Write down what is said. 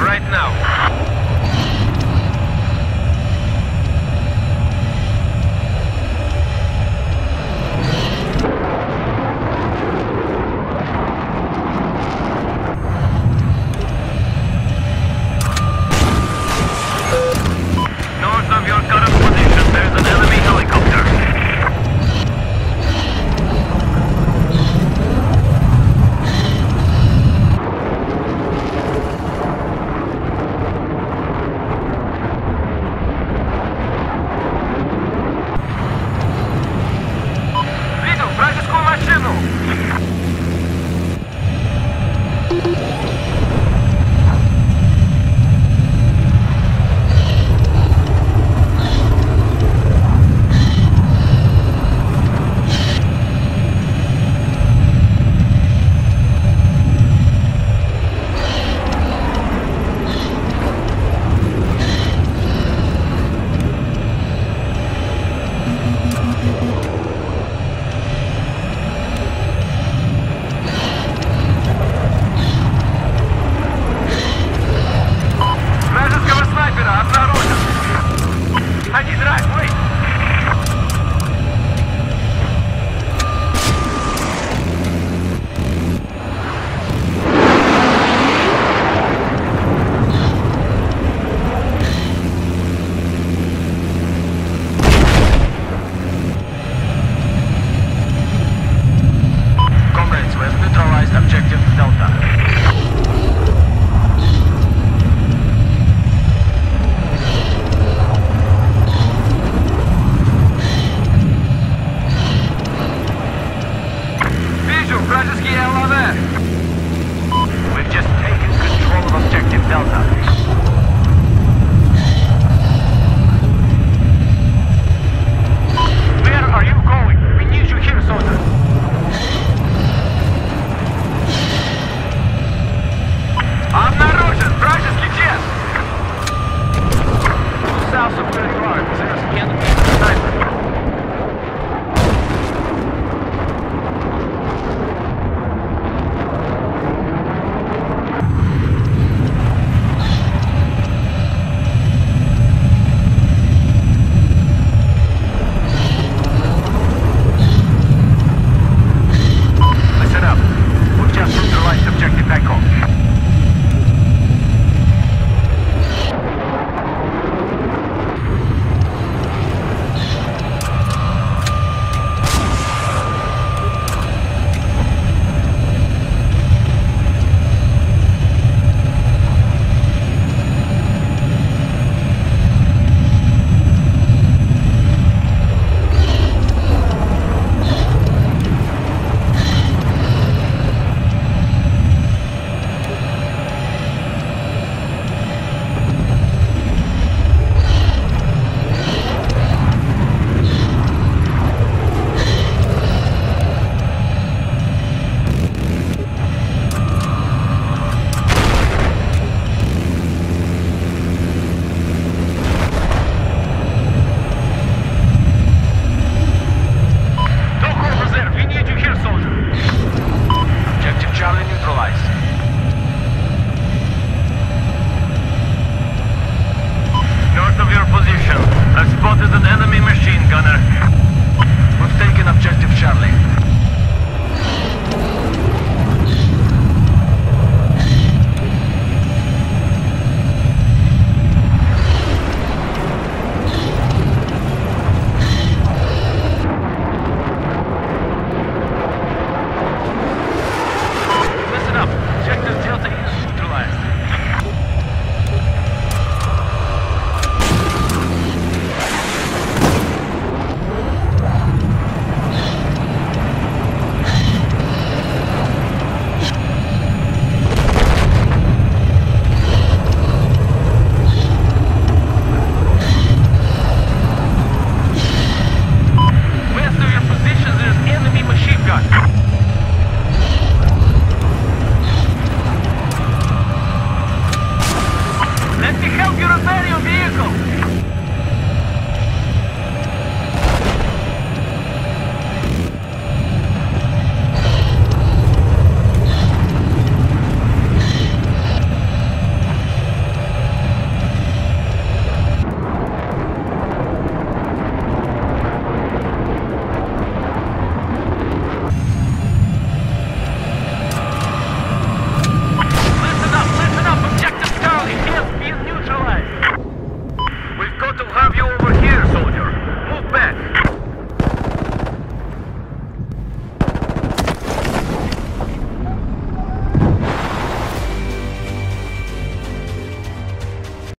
Right now. Go!